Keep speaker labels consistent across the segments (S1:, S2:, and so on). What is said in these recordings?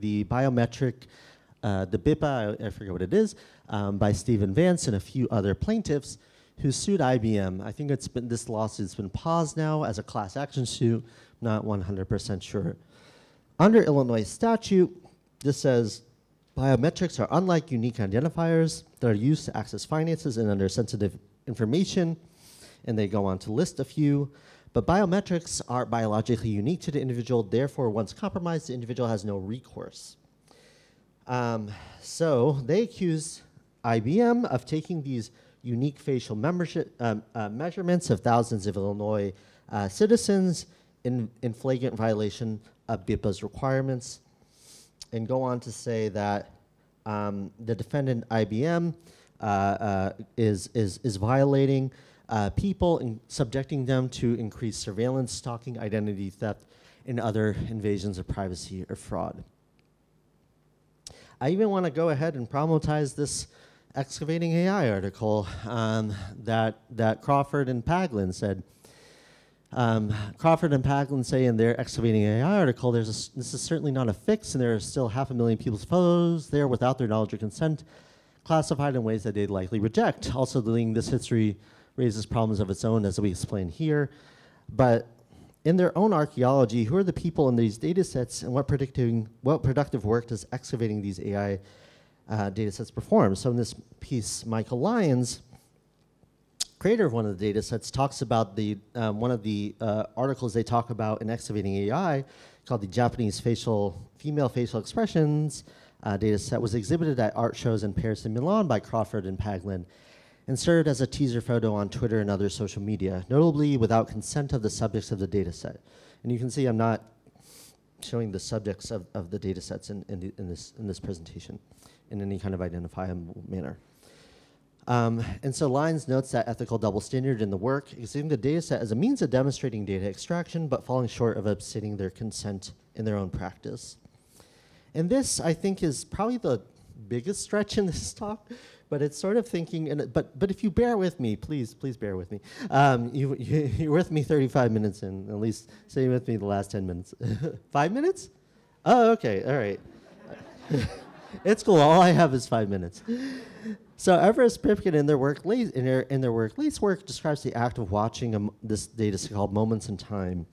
S1: the biometric, uh, the BIPA, I, I forget what it is, um, by Stephen Vance and a few other plaintiffs who sued IBM. I think it's been this lawsuit's been paused now as a class action suit. Not 100% sure. Under Illinois statute, this says biometrics are unlike unique identifiers that are used to access finances and under sensitive information, and they go on to list a few. But biometrics are biologically unique to the individual, therefore, once compromised, the individual has no recourse. Um, so they accuse IBM of taking these unique facial membership, um, uh, measurements of thousands of Illinois uh, citizens in, in flagrant violation of BIPA's requirements, and go on to say that um, the defendant IBM uh, uh, is, is, is violating uh, people and subjecting them to increased surveillance, stalking, identity theft, and other invasions of privacy or fraud. I even want to go ahead and promulgate this excavating AI article um, that, that Crawford and Paglen said. Um, Crawford and Paglen say in their excavating AI article, there's a, this is certainly not a fix, and there are still half a million people's photos there without their knowledge or consent, classified in ways that they'd likely reject. Also, deleting this history raises problems of its own, as we explain here. But in their own archaeology, who are the people in these data sets and what, predicting, what productive work does excavating these AI uh, data sets perform? So in this piece, Michael Lyons, creator of one of the data sets, talks about the, um, one of the uh, articles they talk about in excavating AI called the Japanese facial, female facial expressions uh, data set was exhibited at art shows in Paris and Milan by Crawford and Paglen and served as a teaser photo on Twitter and other social media, notably without consent of the subjects of the data set. And you can see I'm not showing the subjects of, of the data sets in, in, the, in, this, in this presentation in any kind of identifiable manner. Um, and so Lyons notes that ethical double standard in the work, using the data set as a means of demonstrating data extraction, but falling short of abstaining their consent in their own practice. And this, I think, is probably the biggest stretch in this talk, but it's sort of thinking, and but but if you bear with me, please, please bear with me. Um, you, you are with me 35 minutes in, at least stay with me the last 10 minutes. five minutes? Oh, okay, all right. it's cool. All I have is five minutes. So Everest Pipkin in their work, in their, in their work, Lee's work describes the act of watching a, this data called moments in time,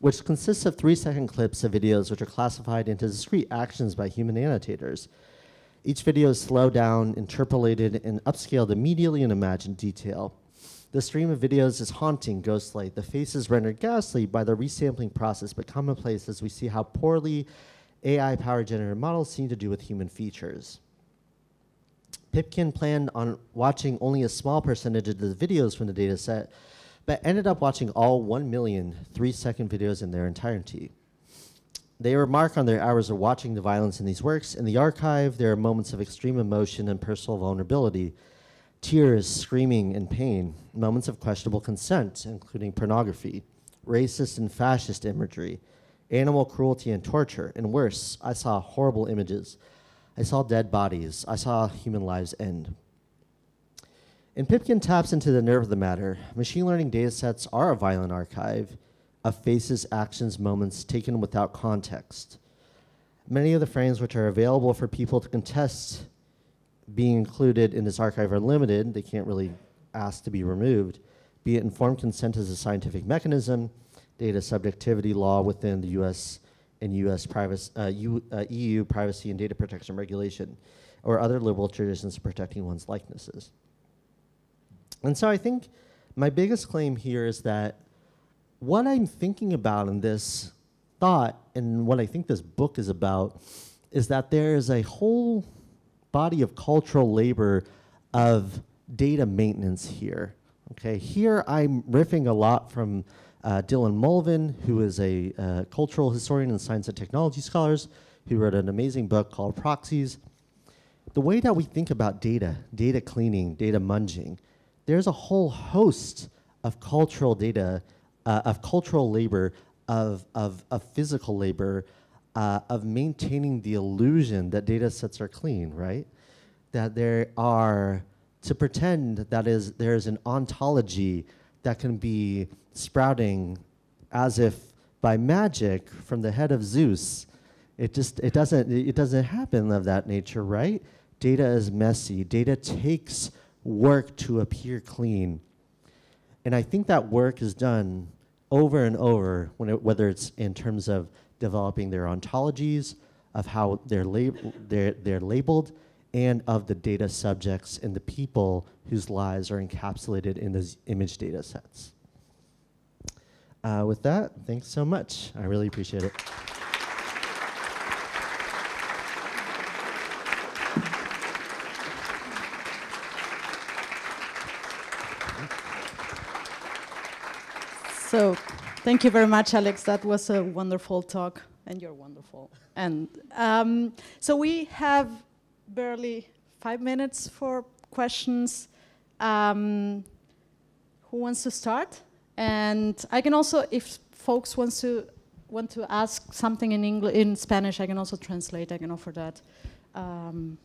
S1: which consists of three-second clips of videos which are classified into discrete actions by human annotators. Each video is slowed down, interpolated, and upscaled immediately in imagined detail. The stream of videos is haunting, ghost-like. The faces rendered ghastly by the resampling process, but commonplace as we see how poorly AI-powered generative models seem to do with human features. Pipkin planned on watching only a small percentage of the videos from the dataset, but ended up watching all 1 million three-second videos in their entirety. They remark on their hours of watching the violence in these works. In the archive, there are moments of extreme emotion and personal vulnerability, tears, screaming, and pain, moments of questionable consent, including pornography, racist and fascist imagery, animal cruelty and torture, and worse, I saw horrible images. I saw dead bodies. I saw human lives end. And Pipkin taps into the nerve of the matter. Machine learning datasets are a violent archive, of faces, actions, moments taken without context. Many of the frames which are available for people to contest being included in this archive are limited. They can't really ask to be removed, be it informed consent as a scientific mechanism, data subjectivity law within the US and US privacy, uh, U, uh, EU privacy and data protection regulation, or other liberal traditions protecting one's likenesses. And so I think my biggest claim here is that what I'm thinking about in this thought and what I think this book is about is that there is a whole body of cultural labor of data maintenance here. Okay, here I'm riffing a lot from uh, Dylan Mulvin, who is a uh, cultural historian and science and technology scholars, who wrote an amazing book called Proxies. The way that we think about data, data cleaning, data munging, there's a whole host of cultural data uh, of cultural labor, of, of, of physical labor, uh, of maintaining the illusion that data sets are clean, right? That there are, to pretend that is, there is an ontology that can be sprouting as if by magic from the head of Zeus It just it doesn't it doesn't happen of that nature, right? Data is messy. Data takes work to appear clean. And I think that work is done over and over, when it, whether it's in terms of developing their ontologies, of how they're, lab- they're, they're labeled, and of the data subjects and the people whose lives are encapsulated in those image data sets. Uh, with that, thanks so much. I really appreciate it.
S2: So, thank you very much, Alex. That was a wonderful talk, and you're wonderful. And um, so we have barely five minutes for questions. Um, who wants to start? And I can also, if folks wants to want to ask something in English, in Spanish, I can also translate. I can offer that. Um,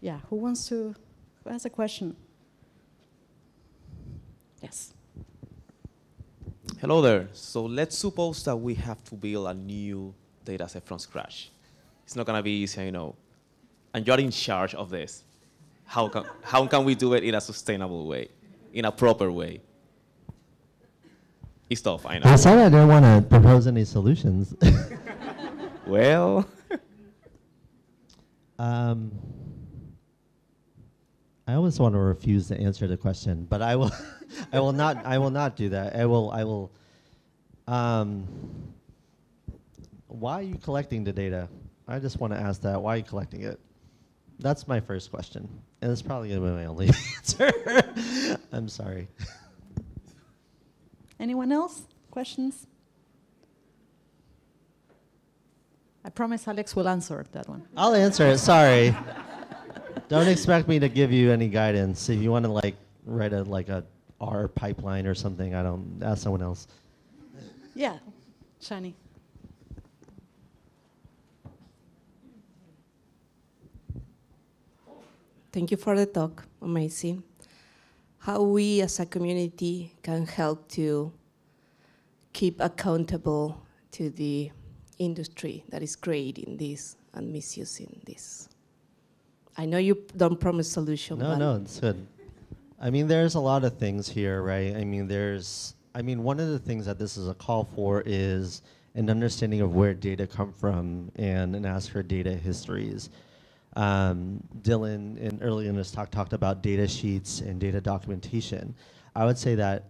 S2: yeah, who wants to? Who has a question? Yes.
S3: Hello there. So let's suppose that we have to build a new data set from scratch. It's not going to be easy, you know. And you're in charge of this. How can, how can we do it in a sustainable way, in a proper way? It's tough, I know.
S1: I said I didn't want to propose any solutions.
S3: well,
S1: um, I always want to refuse to answer the question, but I will. I will not. I will not do that. I will. I will. Um, why are you collecting the data? I just want to ask that. Why are you collecting it? That's my first question, and it's probably going to be my only answer. I'm sorry.
S2: Anyone else? Questions? I promise Alex will answer that one.
S1: I'll answer it. Sorry. Don't expect me to give you any guidance. If you want to like write a like a R pipeline or something, I don't ask someone else.
S2: Yeah, Shani.
S4: Thank you for the talk. Amazing. How we as a community can help to keep accountable to the industry that is creating this and misusing this. I know you don't promise solution.
S1: No,
S4: but
S1: no, it's good. I mean, there's a lot of things here, right? I mean, there's, I mean, one of the things that this is a call for is an understanding of where data come from and an ask for data histories. Um, Dylan, in, early in this talk, talked about data sheets and data documentation. I would say that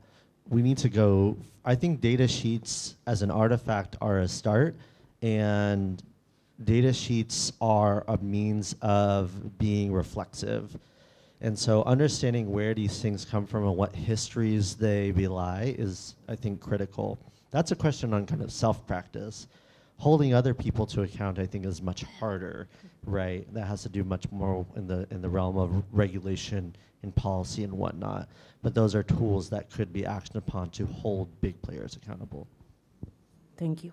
S1: we need to go, I think data sheets as an artifact are a start, and data sheets are a means of being reflexive. And so understanding where these things come from and what histories they belie is, I think, critical. That's a question on kind of self-practice. Holding other people to account, I think, is much harder, right? That has to do much more in the in the realm of regulation and policy and whatnot. But those are tools that could be actioned upon to hold big players accountable.
S4: Thank you.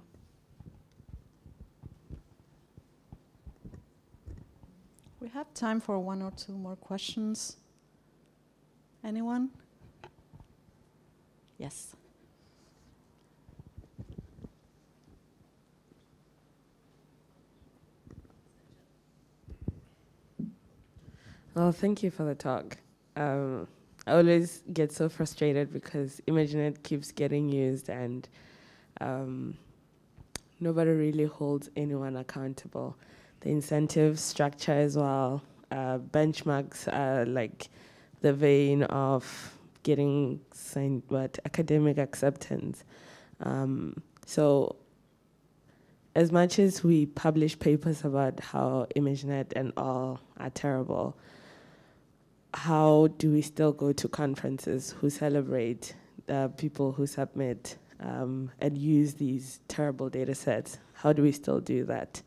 S2: We have time for one or two more questions. Anyone? Yes.
S5: Well, thank you for the talk. Um, I always get so frustrated because ImageNet keeps getting used and um, nobody really holds anyone accountable. The incentive structure as well, uh, benchmarks are like the vein of getting signed, academic acceptance. Um, so as much as we publish papers about how ImageNet and all are terrible, how do we still go to conferences who celebrate uh, people who submit um, and use these terrible data sets? How do we still do that?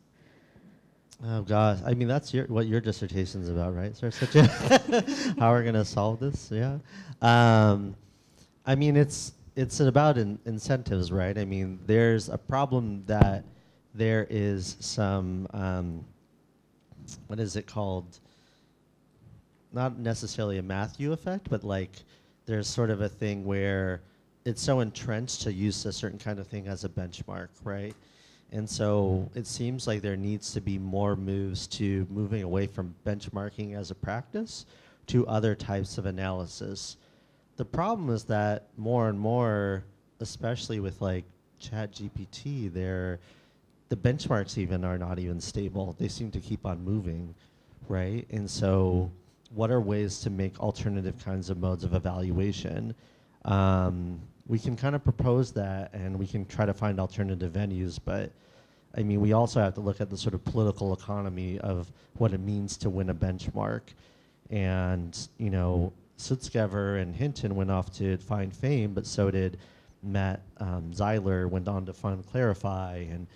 S1: Oh gosh, I mean that's your what your dissertation's about, right? Sir, how we're gonna solve this? Yeah. Um, I mean it's it's about in incentives, right? I mean there's a problem that there is some um, what is it called? Not necessarily a Matthew effect, but like there's sort of a thing where it's so entrenched to use a certain kind of thing as a benchmark, right? And so it seems like there needs to be more moves to moving away from benchmarking as a practice to other types of analysis. The problem is that more and more, especially with like Chat GPT, they're the benchmarks even are not even stable. They seem to keep on moving, right? And so, what are ways to make alternative kinds of modes of evaluation? Um, we can kind of propose that, and we can try to find alternative venues. But I mean, we also have to look at the sort of political economy of what it means to win a benchmark. And you know, Sutskever and Hinton went off to find fame, but so did Matt um, Zeiler. Went on to find Clarifai and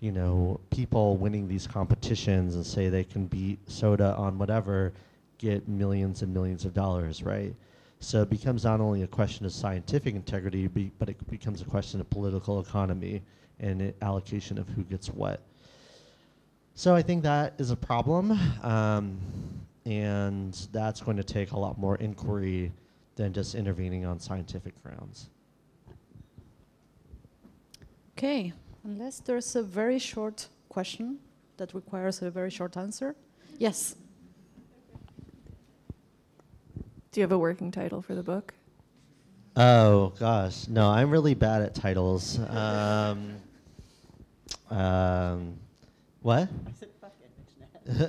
S1: you know, people winning these competitions and say they can beat SOTA on whatever get millions and millions of dollars, right? So it becomes not only a question of scientific integrity, be, but it becomes a question of political economy and allocation of who gets what. So I think that is a problem, um, and that's going to take a lot more inquiry than just intervening on scientific grounds.
S2: Okay, unless there's a very short question that requires a very short answer. Yes.
S6: Do you have a working title for the book?
S1: Oh gosh, no, I'm really bad at titles. Um, um, what?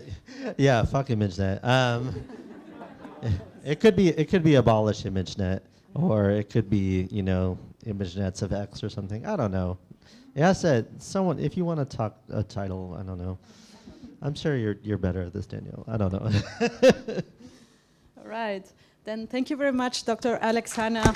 S1: yeah, fuck ImageNet. Um, it could be it could be abolish ImageNet, or it could be you know ImageNets of X or something. I don't know. Yeah, I said someone. If you want to talk a title, I don't know. I'm sure you're you're better at this, Daniel. I don't know.
S2: All right. Then thank you very much, Dr. Alex Hanna.